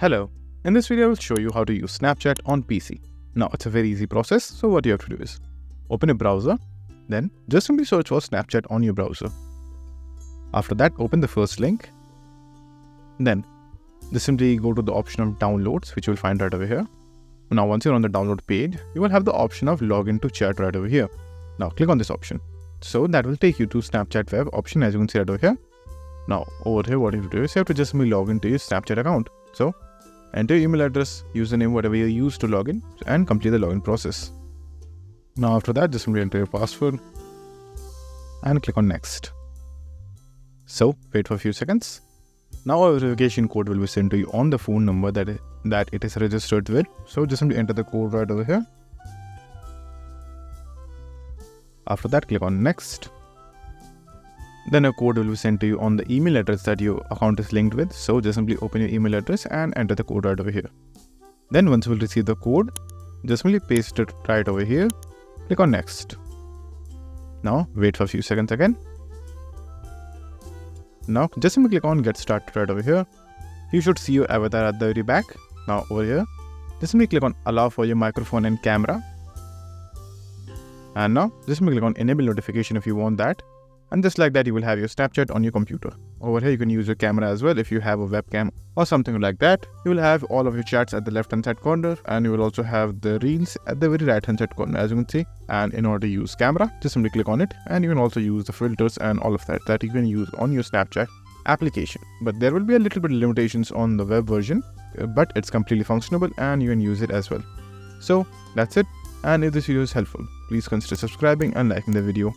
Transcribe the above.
Hello, in this video I will show you how to use Snapchat on PC. Now it's a very easy process, so what you have to do is open a browser, then just simply search for Snapchat on your browser. After that, open the first link. Then just simply go to the option of downloads, which you will find right over here. Now once you're on the download page, you will have the option of login to chat right over here. Now click on this option. So that will take you to Snapchat web option as you can see right over here. Now over here what you have to do is you have to just simply log into your Snapchat account. So Enter your email address, username, whatever you use to log in and complete the login process. Now after that, just simply enter your password and click on next. So wait for a few seconds. Now a verification code will be sent to you on the phone number that, that it is registered with. So just simply enter the code right over here. After that, click on next. Then a code will be sent to you on the email address that your account is linked with. So just simply open your email address and enter the code right over here. Then once you will receive the code, just simply paste it right over here. Click on next. Now wait for a few seconds again. Now just simply click on get started right over here. You should see your avatar at the very back. Now over here, just simply click on allow for your microphone and camera. And now just simply click on enable notification if you want that. And just like that, you will have your Snapchat on your computer. Over here, you can use your camera as well if you have a webcam or something like that. You will have all of your chats at the left hand side corner and you will also have the reels at the very right hand side corner as you can see. And in order to use camera, just simply click on it and you can also use the filters and all of that that you can use on your Snapchat application. But there will be a little bit of limitations on the web version, uh, but it's completely functionable and you can use it as well. So that's it. And if this video is helpful, please consider subscribing and liking the video.